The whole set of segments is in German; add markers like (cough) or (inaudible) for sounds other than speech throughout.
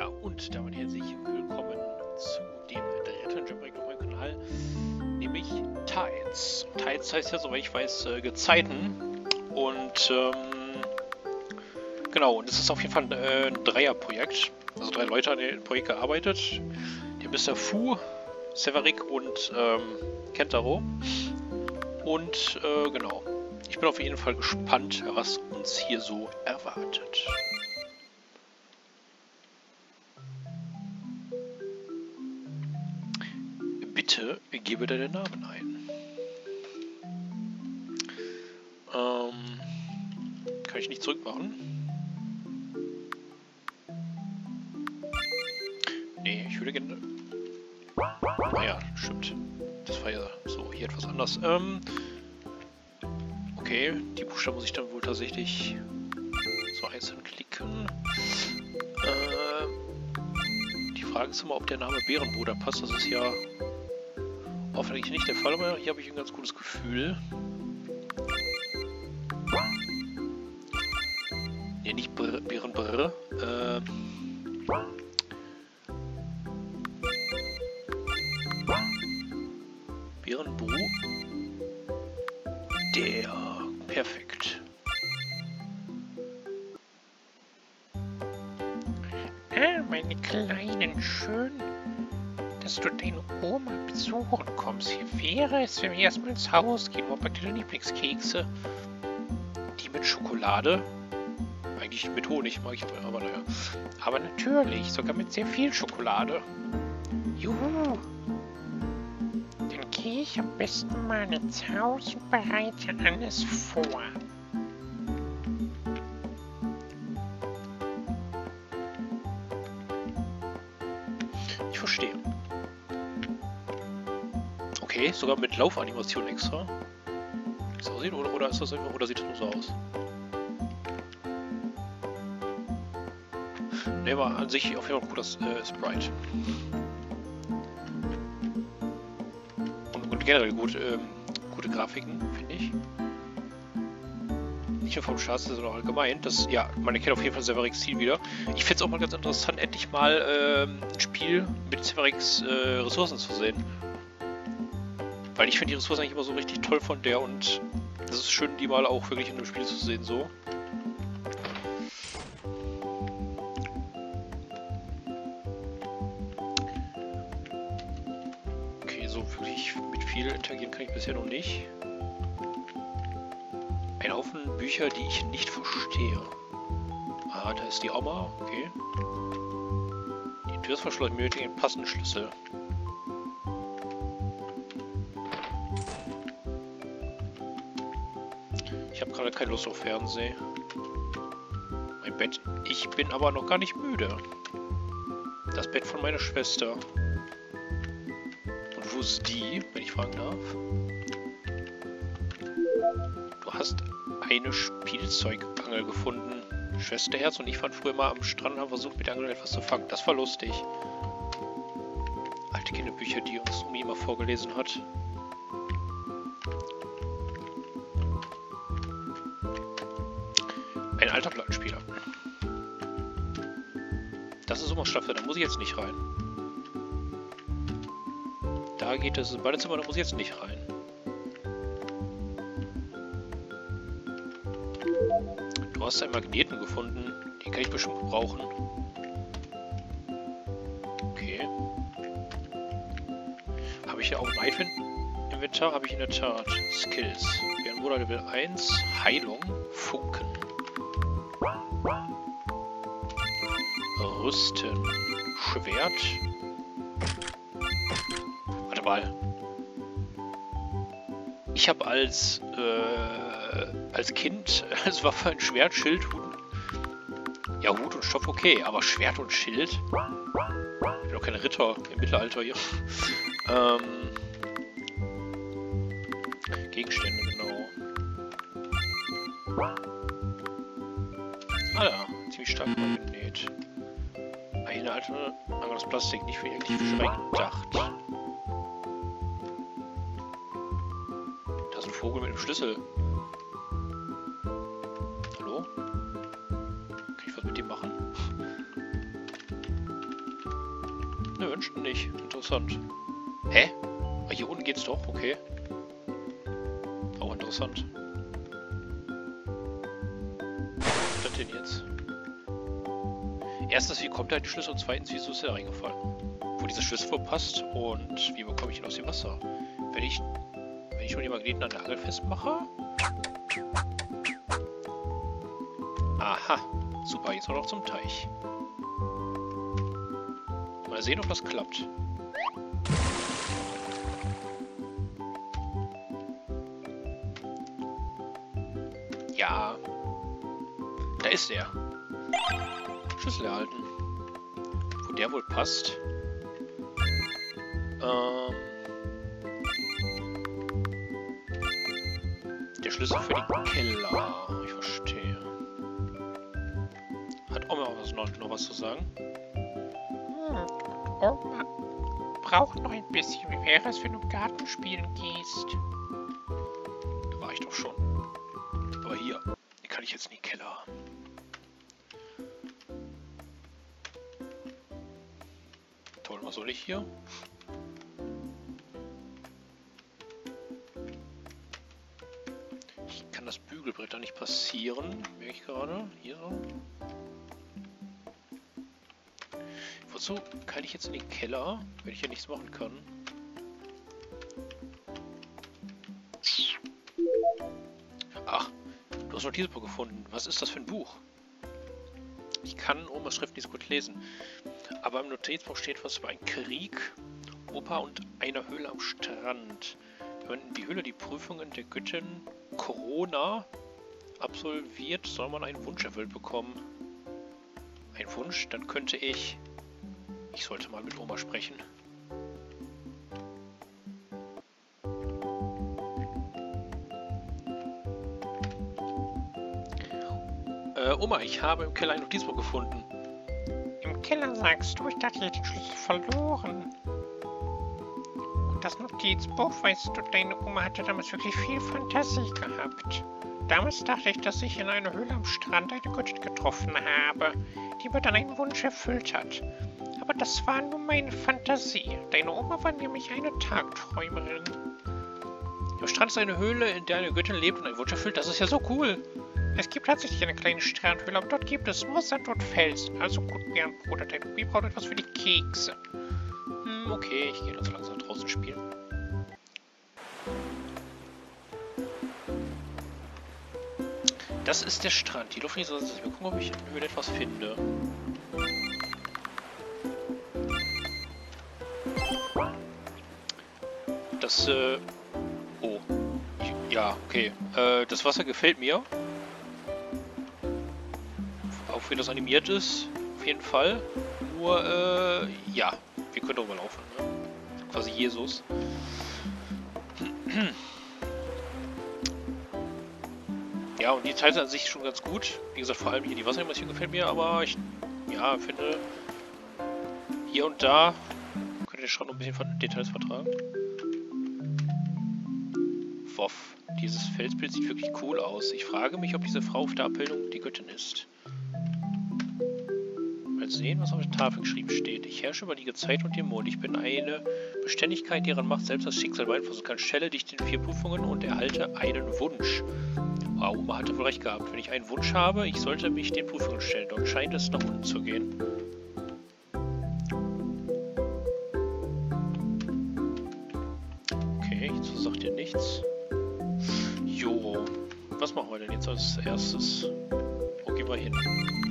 Ja, und damit herzlich willkommen zu dem dritten Jailbreak auf meinem Kanal, nämlich Tides. Tides heißt ja, soweit ich weiß, äh, Gezeiten. Und ähm, genau, und es ist auf jeden Fall äh, ein Dreierprojekt. Also drei Leute an dem Projekt gearbeitet. Der Mr. Fu, Severik und ähm, Kentaro. Und äh, genau, ich bin auf jeden Fall gespannt, was uns hier so erwartet. Bitte gebe deinen Namen ein. Ähm, kann ich nicht zurückmachen? Nee, ich würde gerne... Naja, stimmt. Das war ja so hier etwas anders. Ähm, okay, die Buchstaben muss ich dann wohl tatsächlich so einzeln klicken. Äh, die Frage ist immer, ob der Name Bärenbruder passt. Das ist ja hoffentlich nicht der Fall, aber hier habe ich ein ganz gutes Gefühl. Ne, nicht Br Bärenbrr. Äh, Bärenbru. Der. Perfekt. Ah, meine Kleinen, schön, dass du deine Oma besuchen kommst. Wie wäre es, wenn wir erstmal ins Haus gehen? Wo bei deine Lieblingskekse? Die mit Schokolade? Eigentlich mit Honig mag ich, aber naja. Aber natürlich, sogar mit sehr viel Schokolade. Juhu! Dann gehe ich am besten mal ins Haus und bereite alles vor. Sogar mit Laufanimation extra. Wie aussieht, oder, oder ist das einfach, oder sieht das nur so aus? Ne, war an sich auf jeden Fall ein cooles äh, Sprite. Und, und generell gut, ähm, gute Grafiken, finde ich. Nicht nur vom Schaden, sondern allgemein. Das, ja, man erkennt auf jeden Fall Severix Ziel wieder. Ich finde es auch mal ganz interessant, endlich mal ähm, ein Spiel mit Severix äh, Ressourcen zu sehen. Weil ich finde die Ressourcen eigentlich immer so richtig toll von der und es ist schön, die mal auch wirklich in einem Spiel zu sehen, so. Okay, so wirklich mit viel interagieren kann ich bisher noch nicht. Ein Haufen Bücher, die ich nicht verstehe. Ah, da ist die Oma, okay. Die Tür ist verschlossen, benötigen einen passenden Schlüssel. Gerade keine Lust auf Fernsehen. Mein Bett. Ich bin aber noch gar nicht müde. Das Bett von meiner Schwester. Und wo ist die, wenn ich fragen darf? Du hast eine Spielzeugangel gefunden. Schwesterherz und ich fand früher mal am Strand und haben versucht, mit der Angel etwas zu fangen. Das war lustig. Alte Kinderbücher, die uns Omi immer vorgelesen hat. Ein alter Plattenspieler. Das ist Omas da muss ich jetzt nicht rein. Da geht es im Badezimmer, da muss ich jetzt nicht rein. Du hast einen Magneten gefunden, den kann ich bestimmt brauchen. Okay. Habe ich hier auch ein Item Inventar? Habe ich in der Tat. Skills. Bärenbruder Level 1. Heilung. Funken. Rüsten. Schwert. Warte mal. Ich habe als äh, als Kind als Waffe ein Schwert, Schild, Hut. Ja, Hut und Stoff okay, aber Schwert und Schild? Ich bin doch kein Ritter im Mittelalter hier. (laughs) ähm, Gegenstände, genau. Ah ja, ziemlich stark genäht. Eine alte, aber das Plastik nicht für irgendwie Fischerei gedacht. Da ist ein Vogel mit einem Schlüssel. Hallo? Kann ich was mit dem machen? Ne, anscheinend nicht. Interessant. Hä? Ah, hier unten geht's doch, okay. Auch interessant. Was ist das denn jetzt? Erstens, wie kommt die Schlüssel? Und zweitens, wieso ist er reingefallen? Wo dieser Schlüssel verpasst und wie bekomme ich ihn aus dem Wasser? Wenn ich, wenn ich schon die Magneten an der Angel festmache? Aha, super, jetzt noch zum Teich. Mal sehen, ob das klappt. Ja. Da ist er. Schlüssel erhalten. Wo der wohl passt. Ähm. Der Schlüssel für die Keller. Ich verstehe. Hat Oma auch noch, noch was zu sagen? Hm, Oma braucht noch ein bisschen. Wie wäre es, wenn du im Garten spielen gehst? Da war ich doch schon. Aber hier, hier kann ich jetzt in den Keller. Soll ich hier? Ich kann das Bügelbrett da nicht passieren, merke ich gerade. Hier so. Wozu kann ich jetzt in den Keller, wenn ich hier nichts machen kann? Ach, du hast Notizbuch gefunden. Was ist das für ein Buch? Ich kann Omas Schrift nicht so gut lesen. Aber im Notizbuch steht was über einen Krieg, Opa und eine Höhle am Strand. Wenn man die Höhle die Prüfungen der Göttin Corona absolviert, soll man einen Wunsch erfüllt bekommen. Ein Wunsch? Dann könnte ich... Ich sollte mal mit Oma sprechen. Äh, Oma, ich habe im Keller ein Notizbuch gefunden. Im Keller sagst du, ich dachte, ich hätte den verloren. Und das Notizbuch, weißt du, deine Oma hatte damals wirklich viel Fantasie gehabt. Damals dachte ich, dass ich in einer Höhle am Strand eine Göttin getroffen habe, die mir dann einen Wunsch erfüllt hat. Aber das war nur meine Fantasie. Deine Oma war nämlich eine Tagträumerin. Am Strand ist eine Höhle, in der eine Göttin lebt und einen Wunsch erfüllt. Das ist ja so cool. Es gibt tatsächlich eine kleine Strandhöhle, aber dort gibt es nur Sand und Felsen. Also gut, mein Bruder, dein Obi braucht etwas für die Kekse. Hm, okay, ich gehe dann so langsam draußen spielen. Das ist der Strand. Die Luft nicht so, dass ich mal gucken, ob ich über etwas finde. Das, äh... Oh. Ja, okay. Äh, das Wasser gefällt mir. Auch wenn das animiert ist, auf jeden Fall. Nur, äh, ja. Wir können drüber laufen, ne? Quasi Jesus. Ja, und die Teile sind an sich schon ganz gut. Wie gesagt, vor allem hier die Wasseranimation gefällt mir, aber ich, ja, finde, hier und da könnte der Strand noch ein bisschen von Details vertragen. Woff, dieses Felsbild sieht wirklich cool aus. Ich frage mich, ob diese Frau auf der Abbildung die Göttin ist. Mal sehen, was auf der Tafel geschrieben steht. Ich herrsche über die Zeit und den Mond. Ich bin eine Beständigkeit, deren Macht selbst das Schicksal beeinflussen kann. Stelle dich den vier Prüfungen und erhalte einen Wunsch. Wow, Oma hatte wohl recht gehabt. Wenn ich einen Wunsch habe, ich sollte mich den Prüfungen stellen. Dort scheint es nach unten zu gehen. Okay, so sagt ihr nichts. Jo, was machen wir denn jetzt als erstes? Wo gehen wir hin?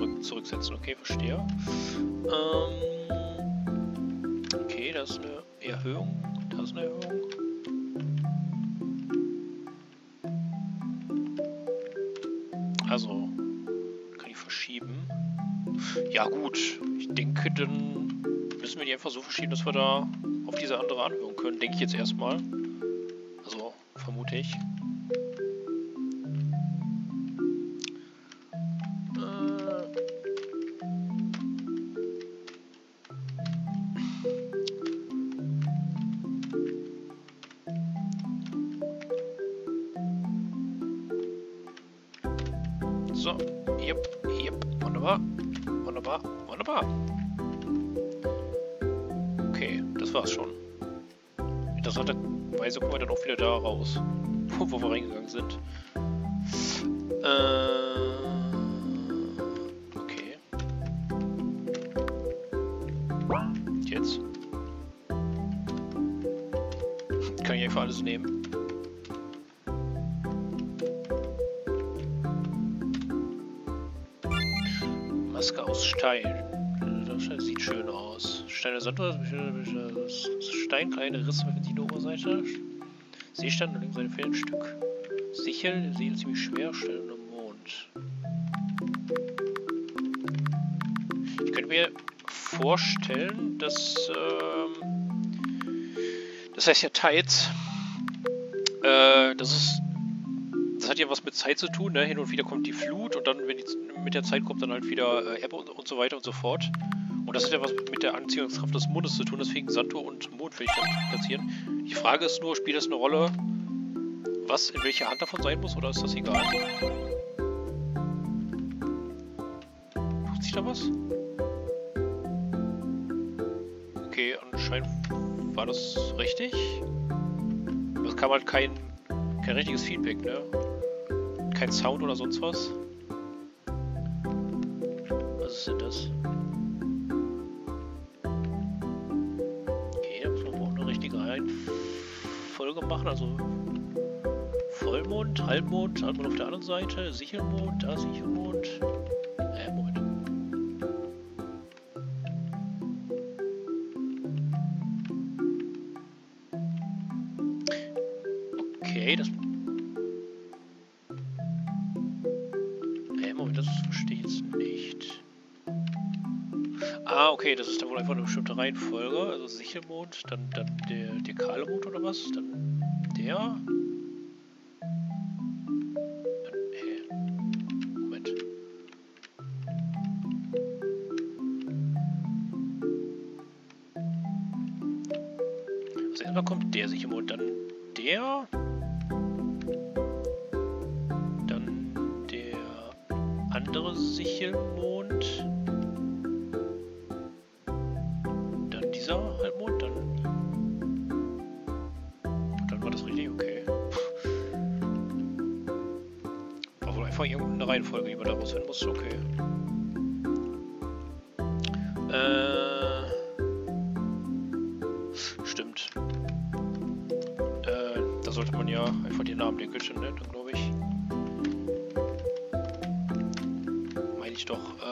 Zurück, zurücksetzen. Okay, verstehe. Ähm, okay, das ist eine Erhöhung. Das ist eine Erhöhung. Also, kann ich verschieben. Ja gut, ich denke, dann müssen wir die einfach so verschieben, dass wir da auf diese andere Anhörung können. Denke ich jetzt erstmal. Also, vermute ich. So, yep, yep, wunderbar. Wunderbar, wunderbar. Okay, das war's schon. Interessanterweise kommen wir dann auch wieder da raus, (laughs) wo, wir reingegangen sind. Äh, okay. Jetzt. (laughs) Kann ich einfach alles nehmen. Maske aus Stein. Das sieht schön aus. Steine Sandra, Stein, kleine Risse auf die Oberseite. Seestand und links ein Fernstück. Sichel, See ziemlich schwer, Stellen am Mond. Ich könnte mir vorstellen, dass ähm, das heißt ja Tides. Äh, das ist hat ja was mit Zeit zu tun, ne? Hin und wieder kommt die Flut und dann, wenn die mit der Zeit kommt, dann halt wieder äh, Ebbe und, und so weiter und so fort. Und das hat ja was mit der Anziehungskraft des Mondes zu tun, deswegen Santo und Mond will ich dann platzieren. Die Frage ist nur, spielt das eine Rolle, was in welcher Hand davon sein muss, oder ist das egal? Tut sich da was? Okay, anscheinend war das richtig. Es kam halt kein, kein richtiges Feedback, ne? Kein Sound oder sonst was. Was ist denn das? Okay, da muss man auch eine richtige Reihenfolge machen, also Vollmond, Halbmond hat man auf der anderen Seite, Sichelmond, da Sichelmond. Das ist dann wohl einfach eine bestimmte Reihenfolge. Also Sichelmond, dann, dann der dekale Mond oder was? Dann der... erstmal kommt der sich im Mond, dann der. Dann der andere Sichelmond. Reihenfolge, die man da rausfinden muss, okay. Äh. Stimmt. Äh, da sollte man ja einfach die Namen der Göttin nennen, glaube ich. Meine ich doch, äh...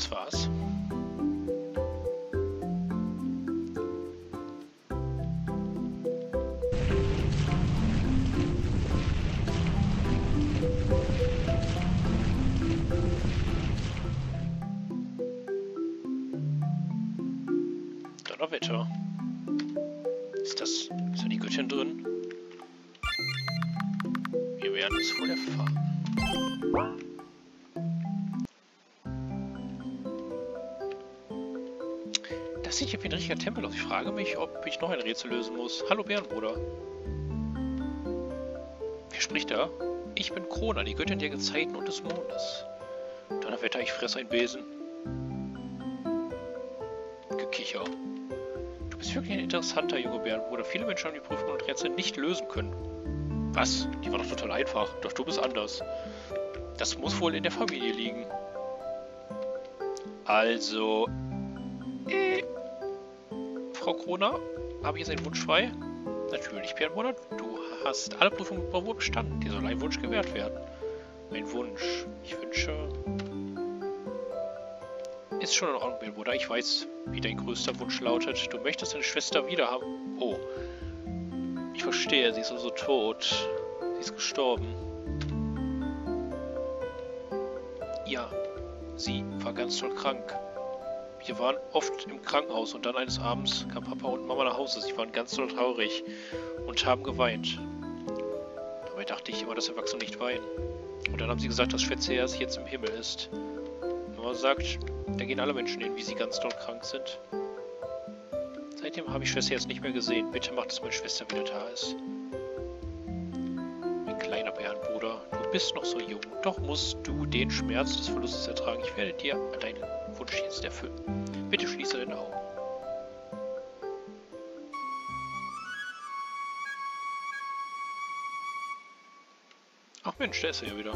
Das war's. Das sieht hier wie ein richtiger Tempel aus. Ich frage mich, ob ich noch ein Rätsel lösen muss. Hallo Bärenbruder. Wer spricht da? Ich bin Krona, die Göttin der Gezeiten und des Mondes. Donnerwetter, ich fresse ein Besen. Gekicher. Du bist wirklich ein interessanter junger Bärenbruder. Viele Menschen haben die Prüfungen und Rätsel nicht lösen können. Was? Die war doch total einfach. Doch du bist anders. Das muss wohl in der Familie liegen. Also, Frau Kroner, habe ich jetzt einen Wunsch frei? Natürlich, Bärenbrunner, du hast alle Prüfungen mit Bravour bestanden. Dir soll ein Wunsch gewährt werden. Ein Wunsch. Ich wünsche... Ist schon in Ordnung, Bärenbrunner. Ich weiß, wie dein größter Wunsch lautet. Du möchtest deine Schwester wieder haben. Oh. Ich verstehe, sie ist also tot. Sie ist gestorben. Ja, sie war ganz toll krank. Wir waren oft im Krankenhaus und dann eines Abends kam Papa und Mama nach Hause. Sie waren ganz doll traurig und haben geweint. Dabei dachte ich immer, dass Erwachsene nicht weinen. Und dann haben sie gesagt, dass Schwätzeherz jetzt im Himmel ist. Mama sagt, da gehen alle Menschen hin, wie sie ganz doll krank sind. Seitdem habe ich Schwester jetzt nicht mehr gesehen. Bitte mach, dass meine Schwester wieder da ist. Bist noch so jung. Doch musst du den Schmerz des Verlustes ertragen. Ich werde dir deinen Wunsch jetzt erfüllen. Bitte schließe deine Augen. Ach Mensch, der ist er ja wieder.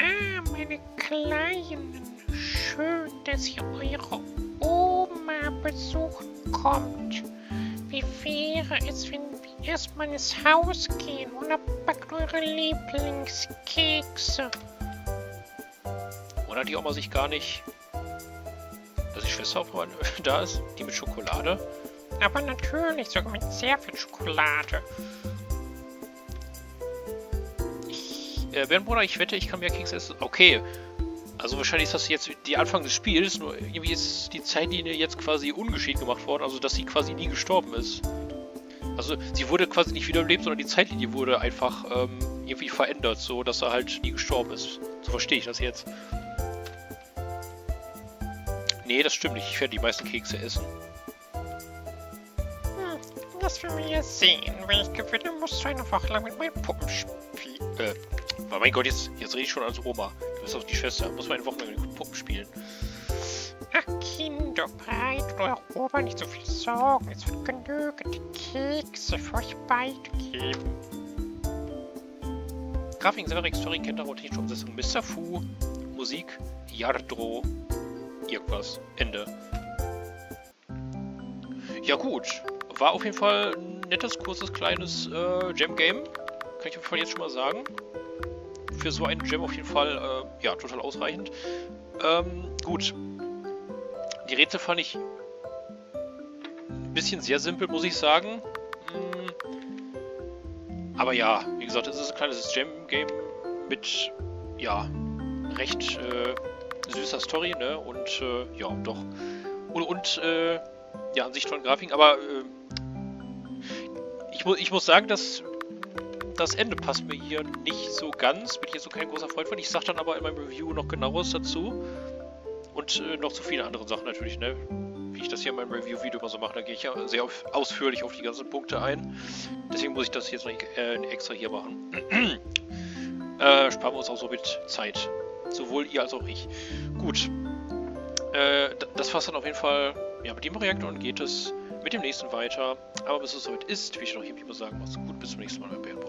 Ah, meine Kleinen. Schön, dass ihr eure Oma besuchen kommt. Wie wäre es, wenn erstmal ins Haus gehen und backt eure Lieblingskekse? Wundert die Oma sich gar nicht, dass die Schwester auch (laughs) mal da ist? Die mit Schokolade? Aber natürlich, sogar mit sehr viel Schokolade. Äh, Bärenbruder, ich wette, ich kann mehr Keks essen. Okay. Also wahrscheinlich ist das jetzt die Anfang des Spiels, nur irgendwie ist die Zeitlinie jetzt quasi ungeschehen gemacht worden, also dass sie quasi nie gestorben ist. Also sie wurde quasi nicht wiederbelebt, sondern die Zeitlinie wurde einfach ähm, irgendwie verändert, so dass er halt nie gestorben ist. So verstehe ich das jetzt. Nee, das stimmt nicht. Ich werde die meisten Kekse essen. Hm, das werden wir jetzt sehen. Wenn ich gewinne, musst du eine Woche lang mit meinen Puppen spielen. Äh, oh mein Gott, jetzt, jetzt rede ich schon als Oma. Du bist auch die Schwester. Muss man eine Woche lang mit Puppen spielen. Ach, Kinder, bereitet eure Oma nicht so viel Sorgen. Es wird genügend Kekse für euch beide geben. Grafik, Severex, Story, Kentaro, technische Umsetzung, Mr. Fu, Musik, Yardro, irgendwas. Ende. Ja gut. War auf jeden Fall ein nettes, kurzes, kleines äh, Gem-Game. Kann ich auf jeden Fall jetzt schon mal sagen. Für so ein Gem auf jeden Fall, äh, ja, total ausreichend. Ähm, gut. Die Rätsel fand ich ein bisschen sehr simpel, muss ich sagen. Mm. Aber ja, wie gesagt, es ist ein kleines Gem-Game mit, ja, recht äh, süßer Story, ne? Und äh, ja, doch. Und, und äh, ja, an sich tollen Grafiken, aber äh, ich, mu ich muss sagen, dass das Ende passt mir hier nicht so ganz. Bin ich jetzt so kein großer Freund von. Ich sag dann aber in meinem Review noch genaueres dazu. Und äh, noch zu viele andere Sachen natürlich, ne? Wie ich das hier in meinem Review-Video immer so mache. Da gehe ich ja sehr auf, ausführlich auf die ganzen Punkte ein. Deswegen muss ich das jetzt noch äh, extra hier machen. (clears throat) äh, sparen wir uns auch so mit Zeit. Sowohl ihr als auch ich. Gut. Äh, das war's dann auf jeden Fall ja, mit dem Reaktor und geht es mit dem nächsten weiter. Aber bis es soweit ist, will ich noch hier sagen, macht's gut, bis zum nächsten Mal, euer.